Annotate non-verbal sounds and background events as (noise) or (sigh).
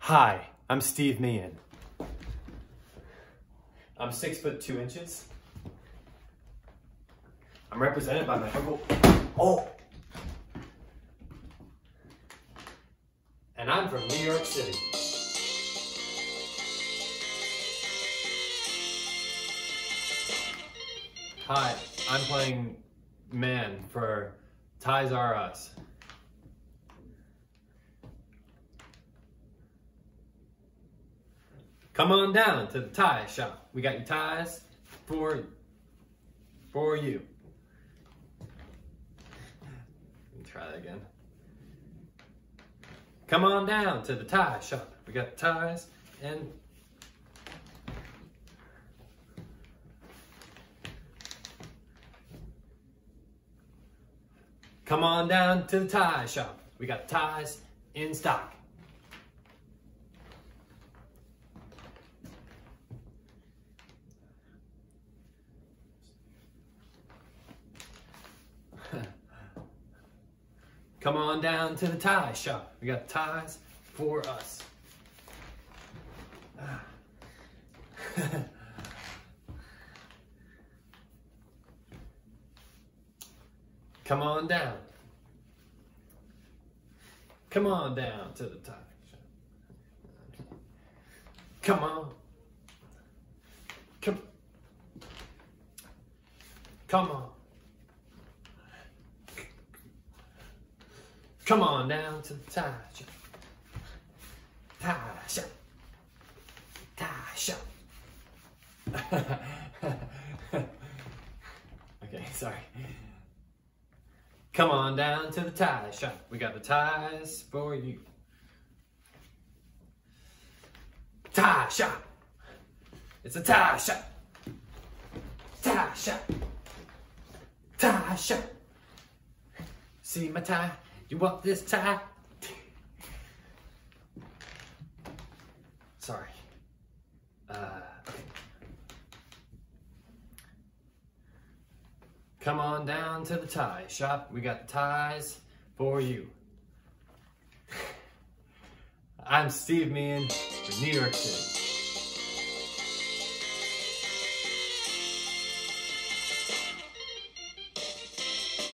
Hi, I'm Steve Meehan. I'm six foot two inches. I'm represented by my uncle. Oh! And I'm from New York City. Hi, I'm playing man for Ties R Us. Come on down to the tie shop. We got your ties for for you. Let me try that again. Come on down to the tie shop. We got ties and Come on down to the tie shop. We got ties in stock. Come on down to the tie shop. We got ties for us. Ah. Come on down. Come on down to the tie shop. Come on. Come. Come on. Come on down to the shop. Tie shop. okay, sorry. Come on down to the tie shop. We got the ties for you. Tie shop. It's a tie shop. Tie shop. Tie shop. See my tie? You want this tie? Sorry. Uh, okay. Come on down to the tie shop. We got the ties for you. (laughs) I'm Steve Meehan from New York City.